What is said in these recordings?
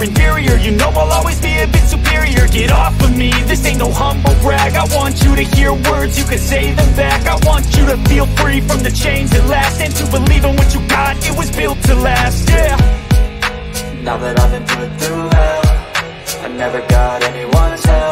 exterior Inferior, you know I'll always be a bit superior. Get off of me, this ain't no humble brag. I want you to hear words, you can say them back. I want you to feel free from the chains that last. And to believe in what you got, it was built to last, yeah. Now that I've been put through hell I never got anyone's help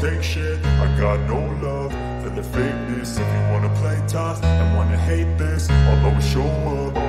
take shit I got no love for the fakeness. If you wanna play tough and wanna hate this I'll always show up.